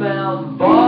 bound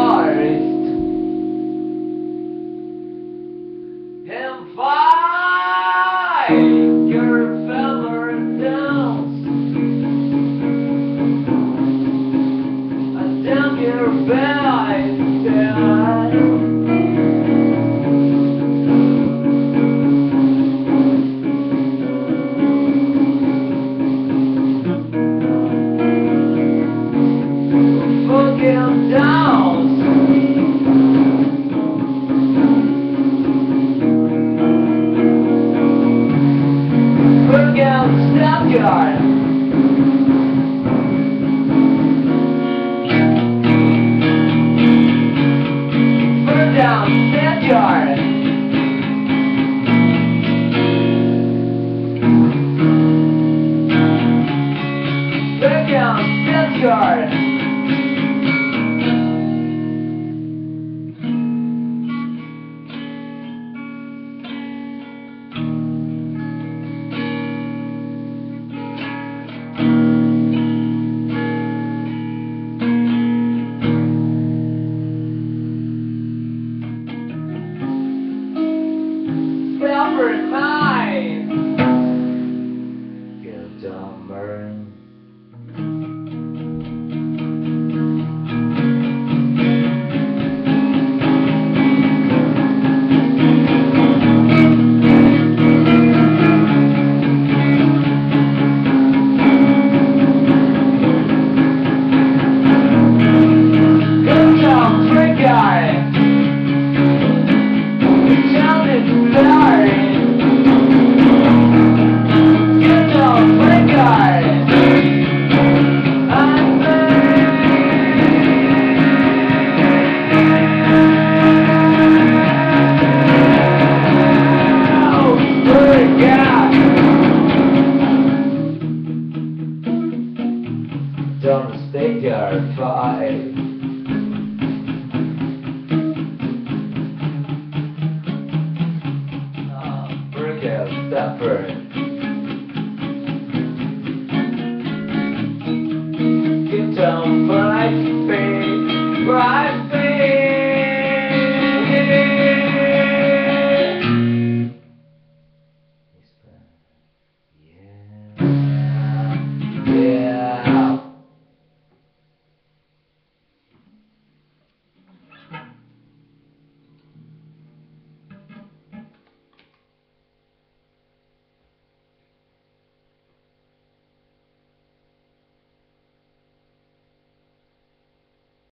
Um, you supper. don't fight me, Right.